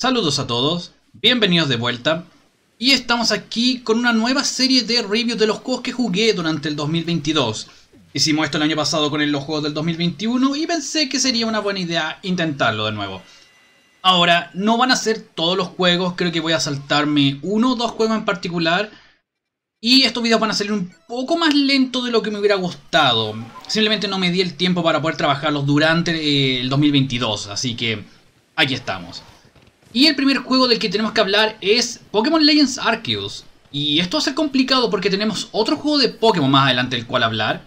Saludos a todos, bienvenidos de vuelta. Y estamos aquí con una nueva serie de reviews de los juegos que jugué durante el 2022. Hicimos esto el año pasado con los juegos del 2021 y pensé que sería una buena idea intentarlo de nuevo. Ahora, no van a ser todos los juegos, creo que voy a saltarme uno o dos juegos en particular. Y estos videos van a salir un poco más lentos de lo que me hubiera gustado. Simplemente no me di el tiempo para poder trabajarlos durante eh, el 2022, así que aquí estamos. Y el primer juego del que tenemos que hablar es Pokémon Legends Arceus. Y esto va a ser complicado porque tenemos otro juego de Pokémon más adelante del cual hablar.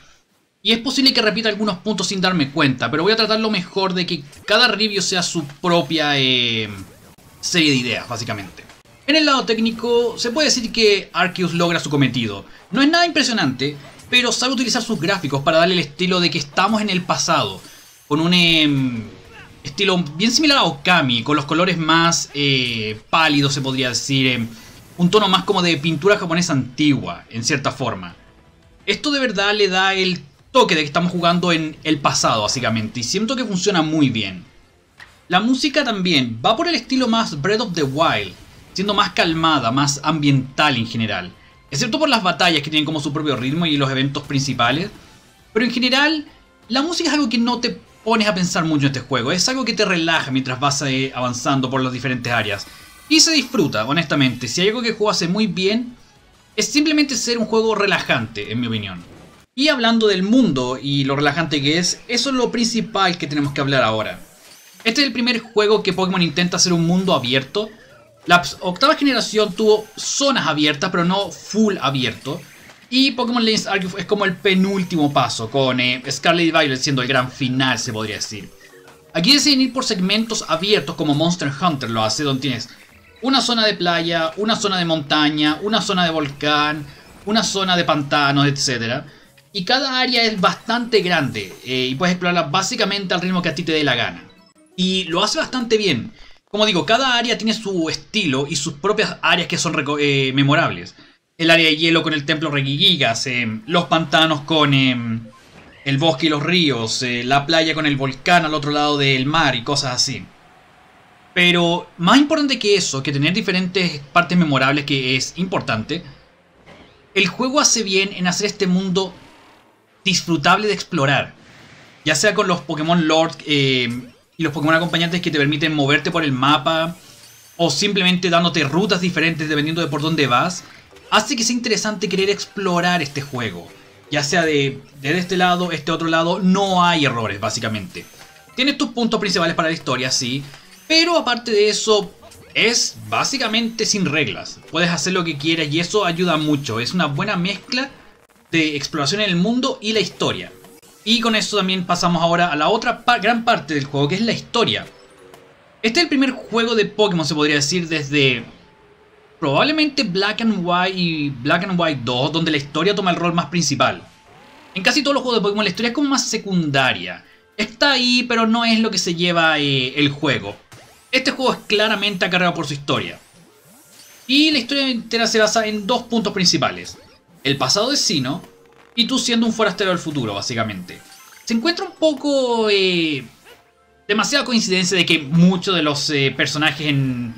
Y es posible que repita algunos puntos sin darme cuenta, pero voy a tratar lo mejor de que cada review sea su propia eh, serie de ideas, básicamente. En el lado técnico, se puede decir que Arceus logra su cometido. No es nada impresionante, pero sabe utilizar sus gráficos para darle el estilo de que estamos en el pasado, con un... Em, estilo bien similar a Okami, con los colores más eh, pálidos, se podría decir. Eh, un tono más como de pintura japonesa antigua, en cierta forma. Esto de verdad le da el toque de que estamos jugando en el pasado, básicamente, y siento que funciona muy bien. La música también va por el estilo más Breath of the Wild, siendo más calmada, más ambiental en general. Excepto por las batallas que tienen como su propio ritmo y los eventos principales. Pero en general, la música es algo que no te pones a pensar mucho en este juego. Es algo que te relaja mientras vas eh, avanzando por las diferentes áreas. Y se disfruta, honestamente. Si hay algo que el juego hace muy bien, es simplemente ser un juego relajante, en mi opinión. Y hablando del mundo y lo relajante que es, eso es lo principal que tenemos que hablar ahora. Este es el primer juego que Pokémon intenta hacer un mundo abierto. La octava generación tuvo zonas abiertas, pero no full abierto. Y Pokémon Legends Arceus es como el penúltimo paso, con eh, Scarlet y Violet siendo el gran final, se podría decir. Aquí deciden ir por segmentos abiertos como Monster Hunter lo hace, donde tienes una zona de playa, una zona de montaña, una zona de volcán, una zona de pantanos, etc. Y cada área es bastante grande eh, y puedes explorarla básicamente al ritmo que a ti te dé la gana. Y lo hace bastante bien. Como digo, cada área tiene su estilo y sus propias áreas que son eh, memorables el área de hielo con el templo Regigigas, eh, los pantanos con eh, el bosque y los ríos, eh, la playa con el volcán al otro lado del mar y cosas así. Pero más importante que eso, que tener diferentes partes memorables que es importante, el juego hace bien en hacer este mundo disfrutable de explorar. Ya sea con los Pokémon Lord y los Pokémon acompañantes que te permiten moverte por el mapa, o simplemente dándote rutas diferentes dependiendo de por dónde vas hace que sea interesante querer explorar este juego. Ya sea de, este lado, este otro lado, no hay errores básicamente. Tienes tus puntos principales para la historia, sí, pero aparte de eso, es básicamente sin reglas. Puedes hacer lo que quieras y eso ayuda mucho. Es una buena mezcla de exploración en el mundo y la historia. Y con eso también pasamos ahora a la otra gran parte del juego, que es la historia. Este es el primer juego de Pokémon, se podría decir, desde probablemente Black and White y Black and White 2, donde la historia toma el rol más principal. En casi todos los juegos de Pokémon la historia es como más secundaria. Está ahí, pero no es lo que se lleva eh, el juego. Este juego es claramente acarreado por su historia. Y la historia entera se basa en dos puntos principales. El pasado de Sino y tú siendo un forastero del futuro, básicamente. Se encuentra un poco... Eh, demasiada coincidencia de que muchos de los eh, personajes en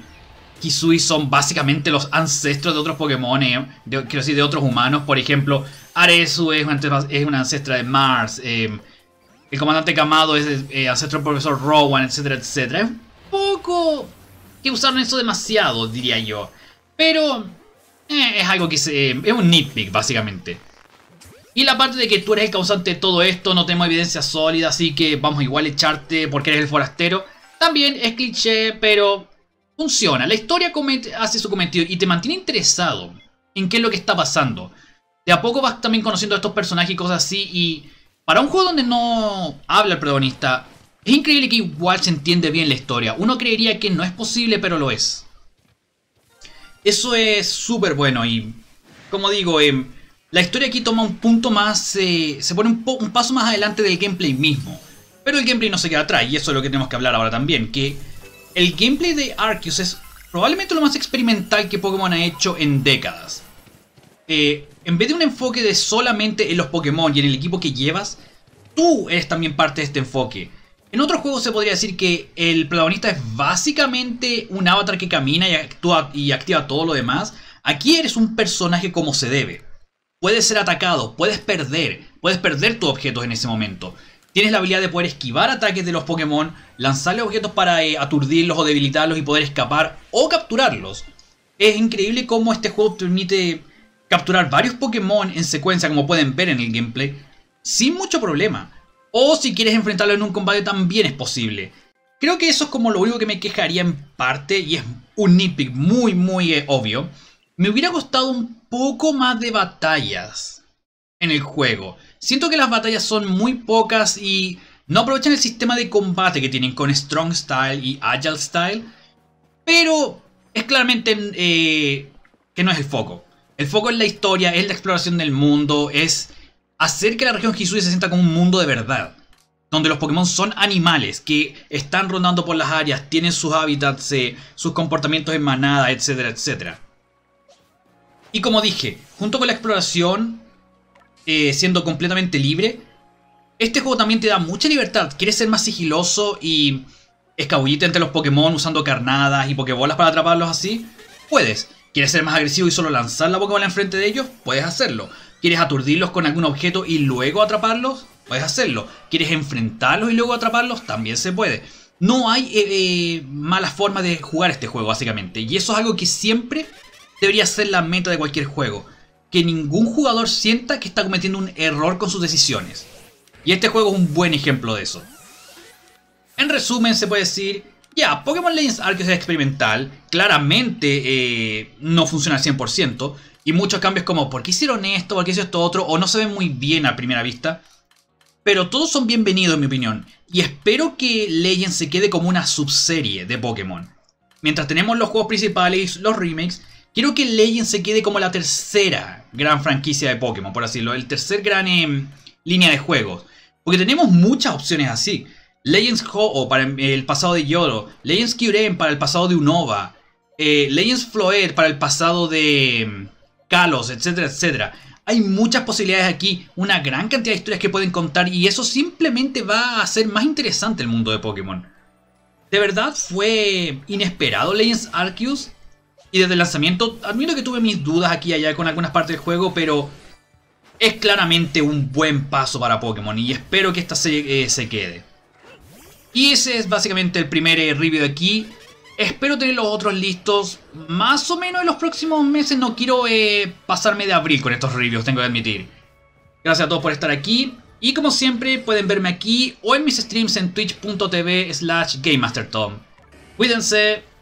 Kisui son básicamente los ancestros de otros Pokémon, eh, quiero decir, de otros humanos. Por ejemplo, Aresu es una, es una ancestra de Mars. Eh, el comandante Kamado es eh, ancestro del profesor Rowan, etcétera, etcétera. Es un poco que usaron eso demasiado, diría yo. Pero es algo que se, es un nitpick, básicamente. Y la parte de que tú eres el causante de todo esto, no tenemos evidencia sólida, así que vamos igual a echarte porque eres el forastero. También es cliché, pero funciona. La historia hace su cometido y te mantiene interesado en qué es lo que está pasando. De a poco vas también conociendo a estos personajes y cosas así. Y para un juego donde no habla el protagonista, es increíble que igual se entiende bien la historia. Uno creería que no es posible, pero lo es. Eso es súper bueno y, como digo, eh, la historia aquí toma un punto más, eh, se pone un, un paso más adelante del gameplay mismo. Pero el gameplay no se queda atrás y eso es lo que tenemos que hablar ahora también, que el gameplay de Arceus es probablemente lo más experimental que Pokémon ha hecho en décadas. Eh, en vez de un enfoque de solamente en los Pokémon y en el equipo que llevas, tú eres también parte de este enfoque. En otros juegos se podría decir que el protagonista es básicamente un avatar que camina y actúa y activa todo lo demás. Aquí eres un personaje como se debe. Puedes ser atacado, puedes perder, puedes perder tus objetos en ese momento. Tienes la habilidad de poder esquivar ataques de los Pokémon, lanzarle objetos para eh, aturdirlos o debilitarlos y poder escapar o capturarlos. Es increíble cómo este juego permite capturar varios Pokémon en secuencia, como pueden ver en el gameplay, sin mucho problema. O si quieres enfrentarlo en un combate también es posible. Creo que eso es como lo único que me quejaría en parte, y es un nitpick muy muy eh, obvio. Me hubiera costado un poco más de batallas en el juego. Siento que las batallas son muy pocas y no aprovechan el sistema de combate que tienen con Strong Style y Agile Style. Pero es claramente eh, que no es el foco. El foco es la historia, es la exploración del mundo, es hacer que la región Hisui se sienta como un mundo de verdad. Donde los Pokémon son animales que están rondando por las áreas, tienen sus hábitats, eh, sus comportamientos en manada, etcétera, etcétera. Y como dije, junto con la exploración, eh, siendo completamente libre, este juego también te da mucha libertad. Quieres ser más sigiloso y escabullirte entre los Pokémon usando carnadas y Pokébolas para atraparlos así. Puedes. ¿Quieres ser más agresivo y solo lanzar la Pokébola enfrente de ellos? Puedes hacerlo. ¿Quieres aturdirlos con algún objeto y luego atraparlos? Puedes hacerlo. ¿Quieres enfrentarlos y luego atraparlos? También se puede. No hay eh, eh, mala forma de jugar este juego, básicamente. Y eso es algo que siempre debería ser la meta de cualquier juego que ningún jugador sienta que está cometiendo un error con sus decisiones. Y este juego es un buen ejemplo de eso. En resumen, se puede decir, ya, Pokémon Legends Arceus es experimental, claramente eh, no funciona al 100%, y muchos cambios como, ¿por qué hicieron esto? ¿Por qué hicieron esto otro? O no se ven muy bien a primera vista. Pero todos son bienvenidos en mi opinión, y espero que Legends se quede como una subserie de Pokémon. Mientras tenemos los juegos principales, los remakes, Quiero que Legends se quede como la tercera gran franquicia de Pokémon, por así decirlo. El tercer gran em, línea de juegos. Porque tenemos muchas opciones así. Legends Ho-Oh para el pasado de Yodo. Legends Kyurem para el pasado de Unova. Eh, Legends Floet para el pasado de em, Kalos, etcétera, etcétera. Hay muchas posibilidades aquí, una gran cantidad de historias que pueden contar y eso simplemente va a hacer más interesante el mundo de Pokémon. ¿De verdad fue inesperado Legends Arceus? Y desde el lanzamiento, admito que tuve mis dudas aquí y allá con algunas partes del juego, pero es claramente un buen paso para Pokémon y espero que esta serie eh, se quede. Y ese es básicamente el primer eh, review de aquí. Espero tener los otros listos más o menos en los próximos meses. No quiero eh, pasarme de abril con estos reviews, tengo que admitir. Gracias a todos por estar aquí. Y como siempre pueden verme aquí o en mis streams en twitch.tv slash GameMasterTom. Cuídense.